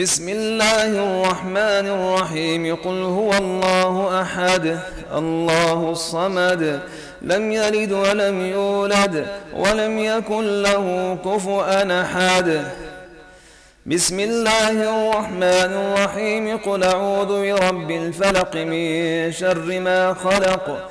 بسم الله الرحمن الرحيم. قل هو الله أحد الله الصمد لم يلد ولم يولد ولم يكن له كفؤا أحد. بسم الله الرحمن الرحيم. قل أعوذ برب الفلق من شر ما خلق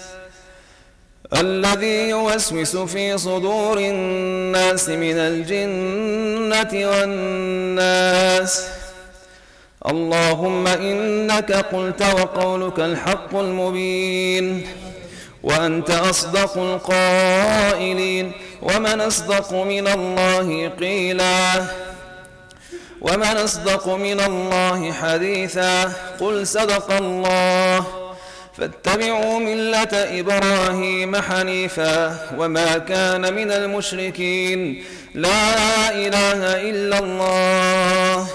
الذي يوسوس في صدور الناس من الجنة والناس. اللهم إنك قلت وقولك الحق المبين وأنت أصدق القائلين ومن أصدق من الله قيلا ومن أصدق من الله حديثا قل صدق الله. فاتبعوا ملة إبراهيم حنيفا وما كان من المشركين. لا إله إلا الله.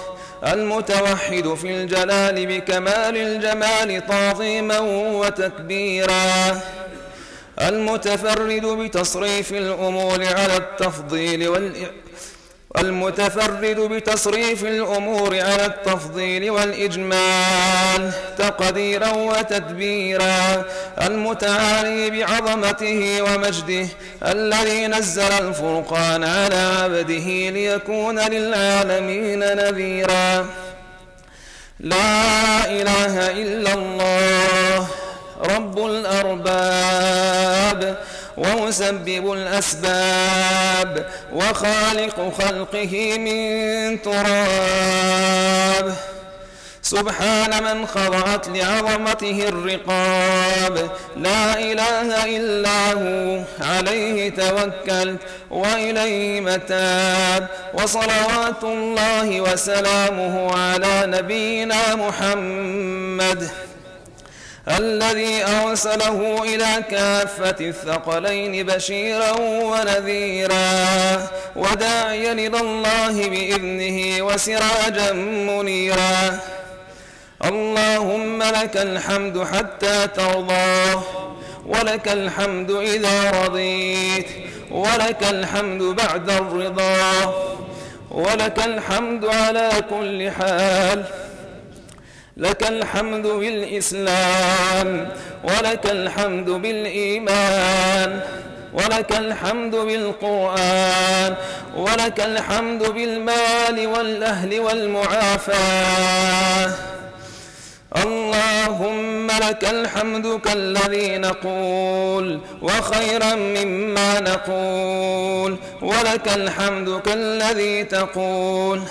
المتوحد في الجلال بكمال الجمال تعظيما وتكبيرا. المتفرد بتصريف الأمور على التفضيل والإ... المتفرد بتصريف الأمور على التفضيل والإجمال تقديرا وتدبيرا المتعالي بعظمته ومجده الذي نزل الفرقان على عبده ليكون للعالمين نذيرا. لا إله إلا الله رب الأرباب ومسبب الأسباب وخالق خلقه من تراب. سبحان من خضعت لعظمته الرقاب. لا إله إلا هو عليه توكلت وإليه متاب. وصلوات الله وسلامه على نبينا محمد. الذي أرسله إلى كافة الثقلين بشيرا ونذيرا وداعيا إلى الله بإذنه وسراجا منيرا. اللهم لك الحمد حتى ترضى ولك الحمد إذا رضيت ولك الحمد بعد الرضا ولك الحمد على كل حال. لك الحمد بالإسلام ولك الحمد بالإيمان ولك الحمد بالقرآن ولك الحمد بالمال والأهل والمعافاة اللهم لك الحمد كالذي نقول وخيرا مما نقول ولك الحمد كالذي تقول.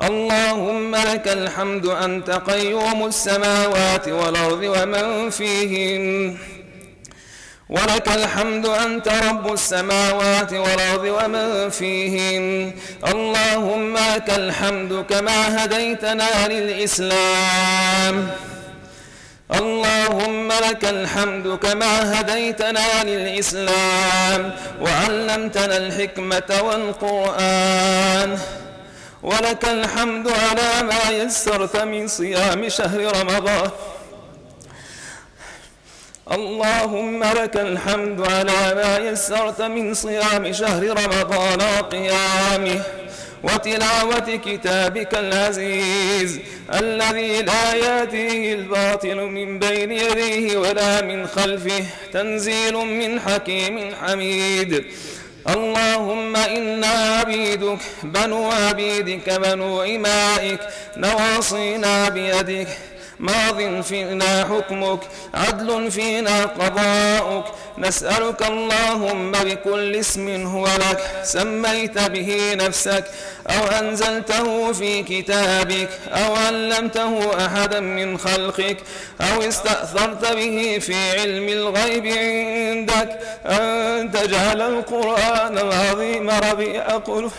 اللهم لك الحمد أنت قيوم السماوات والأرض ومن فيهن. ولك الحمد أنت رب السماوات والأرض ومن فيهن. اللهم لك الحمد كما هديتنا للإسلام. اللهم لك الحمد كما هديتنا للإسلام. وعلمتنا الحكمة والقرآن. ولك الحمد على ما يسرت من صيام شهر رمضان. اللهم لك الحمد على ما يسرت من صيام شهر رمضان وقيامه وتلاوة كتابك العزيز الذي لا يأتيه الباطل من بين يديه ولا من خلفه تنزيل من حكيم حميد. اللهم إنا عبيدك بنو عبيدك بنو إمائك نواصينا بيدك. ماض فينا حكمك عدل فينا قضاؤك. نسألك اللهم بكل اسم هو لك سميت به نفسك. أو أنزلته في كتابك أو علمته أحدا من خلقك. أو استأثرت به في علم الغيب عندك. أن تجعل القرآن العظيم ربيع قلوب.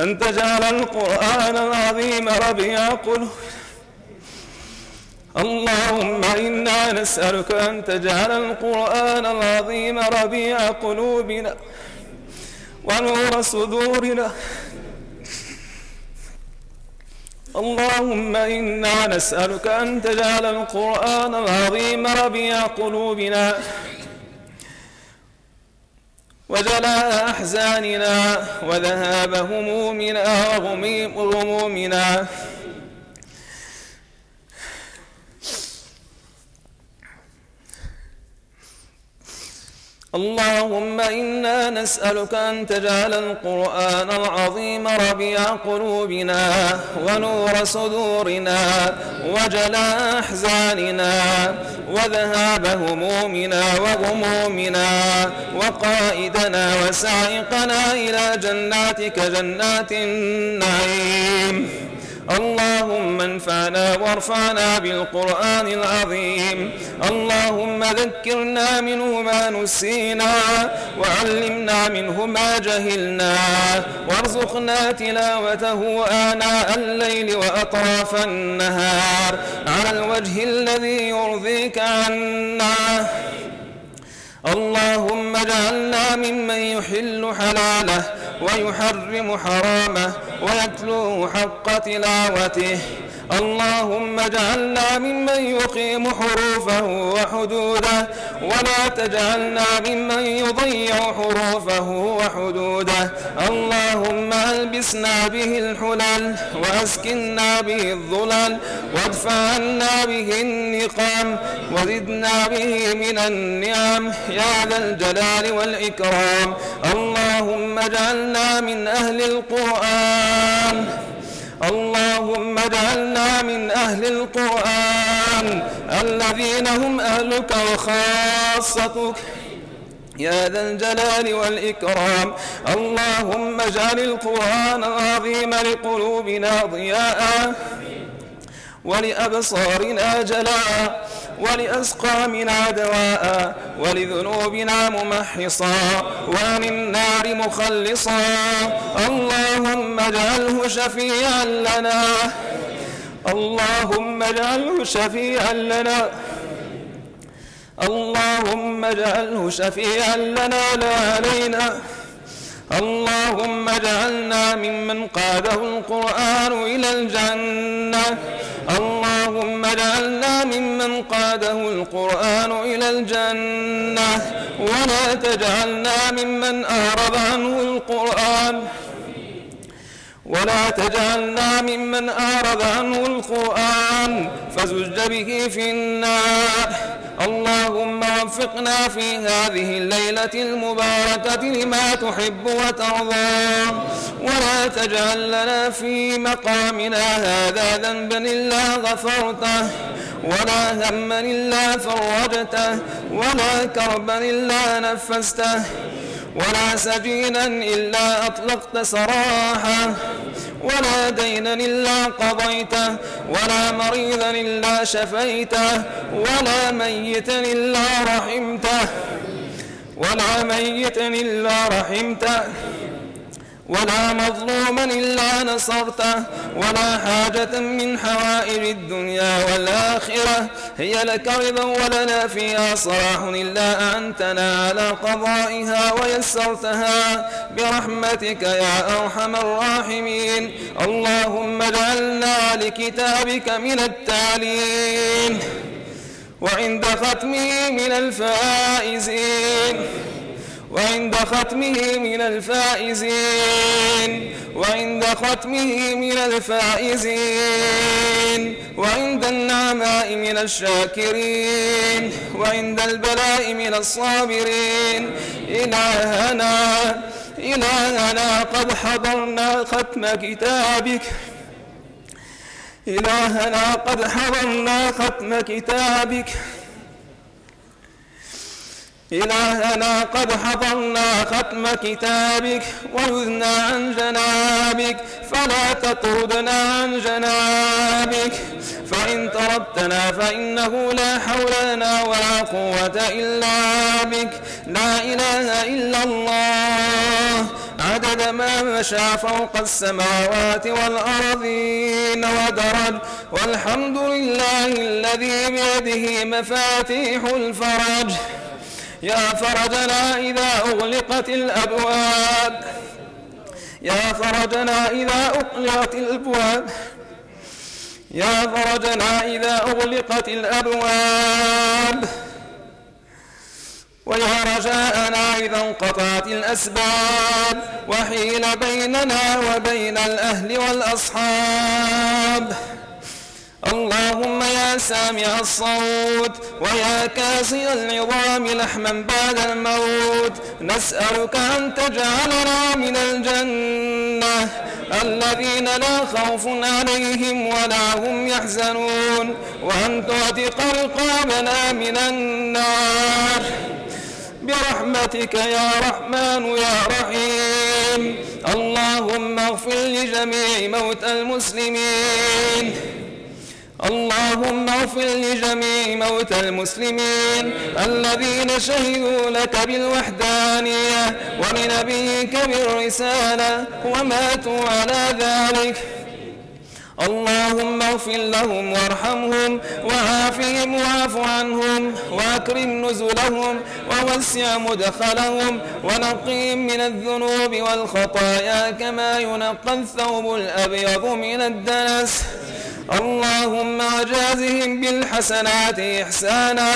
أن تجعل القرآن العظيم ربيع قلوب. اللهم إنا نسألك أن تجعل القرآن العظيم ربيع قلوبنا ونور صدورنا. اللهم إنا نسألك أن تجعل القرآن العظيم ربيع قلوبنا وجلاء أحزاننا وذهاب همومنا وغمومنا اللهم إنا نسألك أن تجعل القرآن العظيم ربيع قلوبنا ونور صدورنا وجلاء أحزاننا وذهاب همومنا وغمومنا وقائدنا وسائقنا إلى جناتك جنات النعيم. اللهم انفعنا وارفعنا بالقرآن العظيم. اللهم ذكرنا منه ما نسينا وعلمنا منه ما جهلنا وارزقنا تلاوته آناء الليل وأطراف النهار. على الوجه الذي يرضيك عنا. اللهم اجعلنا ممن يحل حلاله ويحرم حرامه ويتلو حق تلاوته. اللهم اجعلنا ممن يقيم حروفه وحدوده ولا تجعلنا ممن يضيع حروفه وحدوده. اللهم ألبسنا به الحلل واسكنا به الظلل وادفع عنا به النقام وزدنا به من النعم. يا ذا الجلال والإكرام. اللهم اجعلنا من أهل القرآن. اللهم اجعلنا من أهل القرآن الذين هم أهلك وخاصتك. يا ذا الجلال والإكرام. اللهم اجعل القرآن العظيم لقلوبنا ضياء. ولأبصارنا جلاء ولأسقامنا دواء ولذنوبنا ممحصا وعن النار مخلصا. اللهم اجعله شفيعا لنا. اللهم اجعله شفيعا لنا. اللهم اجعله شفيعا لنا لا علينا. اللهم اجعلنا ممن قاده القرآن إلى الجنة. اللهم اجعلنا ممن قاده القرآن إلى الجنة ولا تجعلنا ممن أعرض عنه القرآن ولا تجعلنا ممن أعرض عنه القرآن فزج به في النار. اللهم وفقنا في هذه الليلة المباركة لما تحب وترضى. ولا تجعل لنا في مقامنا هذا ذنبا إلا غفرته ولا هما إلا فرجته ولا كربا إلا نفسته ولا سجينا إلا أطلقت سراحه. ولا دينا إلا قضيته ولا مريضا إلا شفيته ولا ميتا إلا رحمته ولا ميتا إلا رحمته. ولا مظلوما إلا نصرته ولا حاجة من حوائج الدنيا والآخرة. هي لك رضا ولنا فيها صلاح إلا أنتنا على قضائها ويسرتها. برحمتك يا أرحم الراحمين. اللهم اجعلنا لكتابك من التالين وعند ختمه من الفائزين. وعند ختمه من الفائزين. وعند ختمه من الفائزين. وعند النعماء من الشاكرين. وعند البلاء من الصابرين. إلهنا إلهنا قد حضرنا ختم كتابك. إلهنا قد حضرنا ختم كتابك. إلهنا قد حضرنا ختم كتابك ويذنا عن جنابك فلا تطردنا عن جنابك فإن طردتنا فإنه لا حول لنا ولا قوة إلا بك لا إله إلا الله عدد ما مشى فوق السماوات والأرضين ودرج والحمد لله الذي بيده مفاتيح الفرج يا فرجنا إذا أغلقت الأبواب. يا فرجنا إذا أغلقت الأبواب. يا فرجنا إذا أغلقت الأبواب. ويا رجاءنا إذا انقطعت الأسباب. وحيل بيننا وبين الأهل والأصحاب. اللهم يا سامع الصوت ويا كاسي العظام لحما بعد الموت. نسألك أن تجعلنا من الجنة. الذين لا خوف عليهم ولا هم يحزنون. وأن تعتق رقابنا من النار. برحمتك يا رحمن يا رحيم. اللهم اغفر لجميع موتى المسلمين. اللهم اغفر لجميع موتى المسلمين الذين شهدوا لك بالوحدانية ولنبيك بالرسالة وماتوا على ذلك. اللهم اغفر لهم وارحمهم وعافهم واعف عنهم واكرم نزلهم ووسع مدخلهم ونقهم من الذنوب والخطايا كما ينقى الثوب الأبيض من الدنس. اللهم أجازهم بالحسنات إحسانا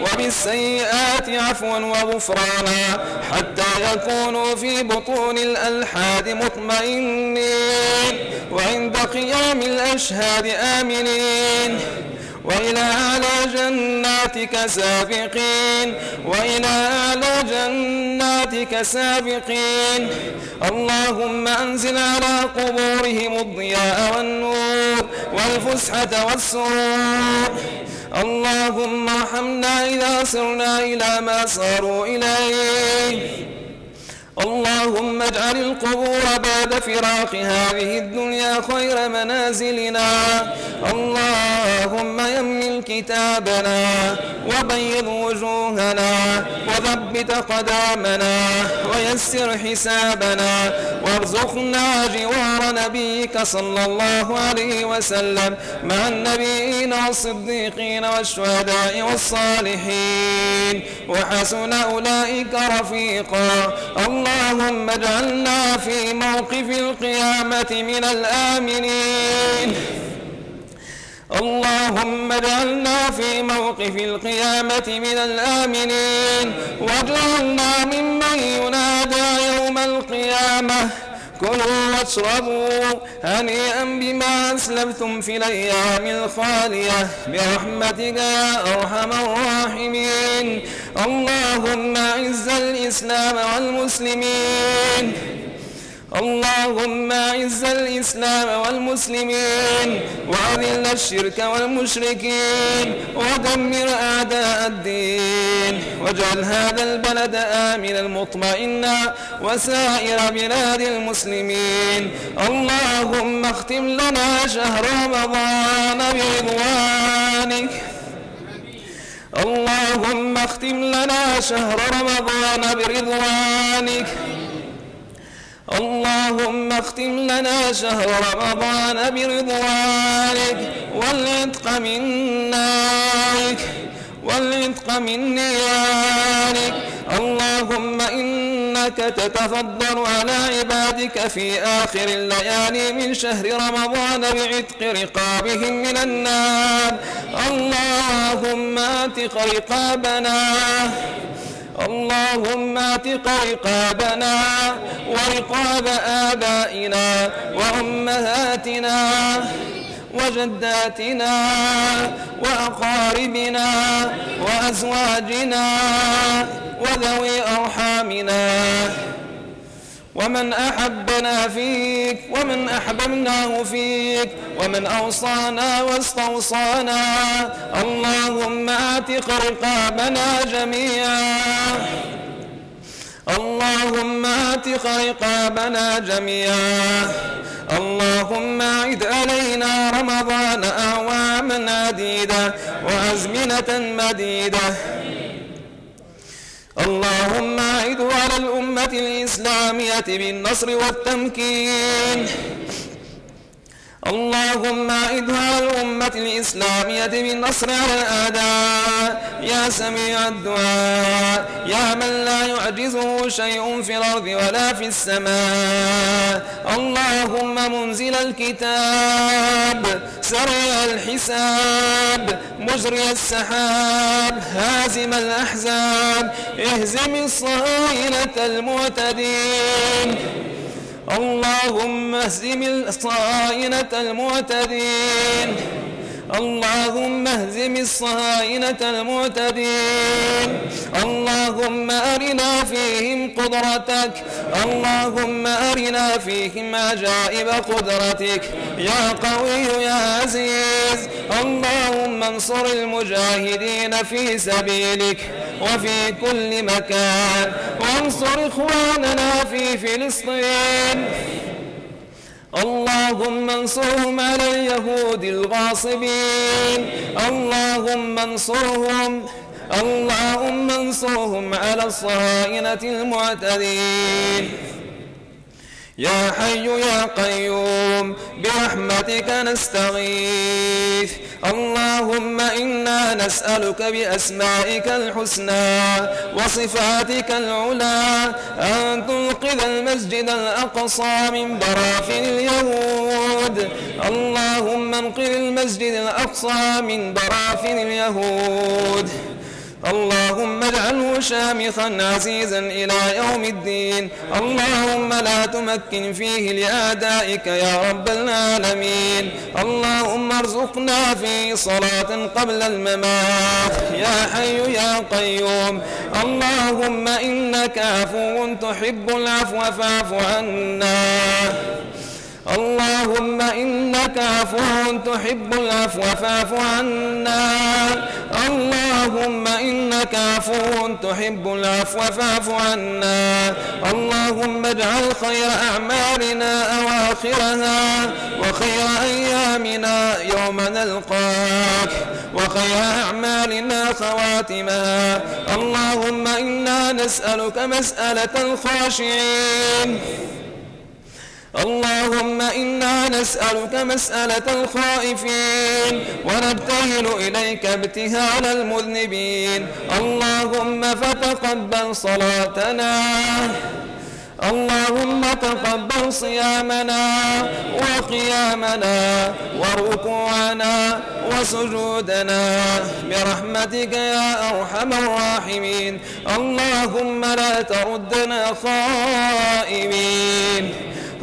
وبالسيئات عفوا وغفرانا حتى يكونوا في بطون الألحاد مطمئنين وعند قيام الأشهاد آمنين. وإلى أعلى جناتك سابقين. وإلى أعلى جناتك سابقين. اللهم أنزل على قبورهم الضياء والنور والفسحة والسرور. اللهم ارحمنا إذا سرنا إلى ما صاروا إليه. اللهم اجعل القبور بعد فراق هذه الدنيا خير منازلنا. اللهم يمن كتابنا وبيض وجوهنا وثبت قدامنا ويسر حسابنا وارزقنا جوار نبيك صلى الله عليه وسلم مع النبيين والصديقين والشهداء والصالحين. وحسن أولئك رفيقا. الله اللهم اجعلنا في موقف القيامة من الآمنين. اللهم اجعلنا في موقف القيامة من الآمنين. واجعلنا ممن ينادى يوم القيامة. كلوا واشربوا هنيئا بما أسلفتم في الأيام الخالية. برحمتك يا أرحم الراحمين. اللهم أعز الإسلام والمسلمين. اللهم اعز الإسلام والمسلمين وأذل الشرك والمشركين ودمر أعداء الدين واجعل هذا البلد آمنا مطمئنا وسائر بلاد المسلمين اللهم اختم لنا شهر رمضان برضوانك اللهم اختم لنا شهر رمضان برضوانك اللهم اختم لنا شهر رمضان برضوانك والعتق من نارك والعتق من نيرانك اللهم إنك تتفضل على عبادك في آخر الليالي من شهر رمضان بعتق رقابهم من النار. اللهم آتق رقابنا اللهم اعتق رقابنا ورقاب آبائنا وأمهاتنا وجداتنا وأقاربنا وأزواجنا وذوي أرحامنا ومن أحبنا فيك ومن أحببناه فيك ومن أوصانا واستوصانا. اللهم اعتق رقابنا جميعا. اللهم اعتق رقابنا جميعا. اللهم أعد علينا رمضان أعواما عديدة وأزمنة مديدة. اللهم أعد على الأمة الإسلامية بالنصر والتمكين. اللهم اعدها الأمة الإسلامية بالنصر على الأعداء. يا سميع الدعاء. يا من لا يعجزه شيء في الأرض ولا في السماء. اللهم منزل الكتاب. سريع الحساب. مجري السحاب. هازم الأحزاب. اهزم الصهاينة المعتدين. اللهم اهزم الصهاينة المعتدين. اللهم اهزم الصهاينة المعتدين. اللهم أرنا فيهم قدرتك. اللهم أرنا فيهم عجائب قدرتك. يا قوي يا عزيز اللهم انصر المجاهدين في سبيلك. وفي كل مكان. وانصر إخواننا في فلسطين. اللهم انصرهم على اليهود الغاصبين. اللهم انصرهم. اللهم انصرهم على الصهاينة المعتدين. يا حي يا قيوم برحمتك نستغيث. اللهم إنا نسألك بأسمائك الحسنى وصفاتك العلى أن تنقذ المسجد الأقصى من براثن اليهود. اللهم انقذ المسجد الأقصى من براثن اليهود. اللهم اجعله شامخا عزيزا إلى يوم الدين. اللهم لا تمكن فيه لأعدائك يا رب العالمين. اللهم ارزقنا فيه صلاة قبل الممات. يا حي يا قيوم. اللهم إنك عفو تحب العفو فاعف عنا. اللهم إنك عفو تحب العفو فاعف عنا. اللهم إنك عفو تحب العفو فاعف عنا. اللهم اجعل خير أعمالنا أواخرها وخير أيامنا يوم نلقاك وخير أعمالنا خواتمها. اللهم إنا نسألك مسألة الخاشعين. اللهم إنا نسألك مسألة الخائفين ونبتهل إليك ابتهال المذنبين. اللهم فتقبل صلاتنا. اللهم تقبل صيامنا وقيامنا وركوعنا وسجودنا. برحمتك يا أرحم الراحمين. اللهم لا تردنا خائبين.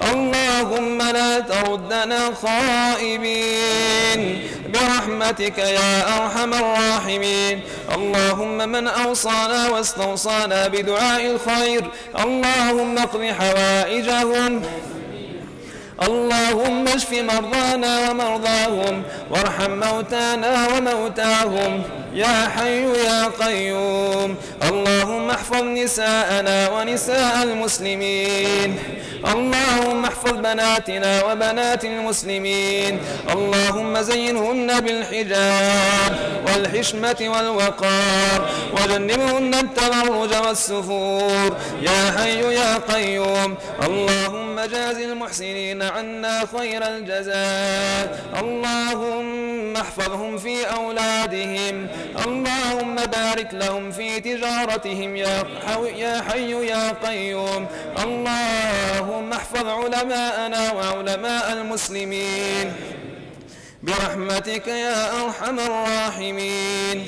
اللهم لا تردنا خائبين. برحمتك يا أرحم الراحمين. اللهم من أوصانا واستوصانا بدعاء الخير. اللهم اقض حوائجهم. اللهم اشف مرضانا ومرضاهم. وارحم موتانا وموتاهم. يا حي يا قيوم. اللهم احفظ نساءنا ونساء المسلمين. اللهم احفظ بناتنا وبنات المسلمين. اللهم زينهن بالحجاب والحشمة والوقار. وجنبهن التبرج والسفور. يا حي يا قيوم. اللهم جاز المحسنين عنا خير الجزاء. اللهم احفظهم في أولادهم. اللهم بارك لهم في تجارتهم يا يا حي يا قيوم. اللهم احفظ علماءنا وعلماء المسلمين. برحمتك يا أرحم الراحمين.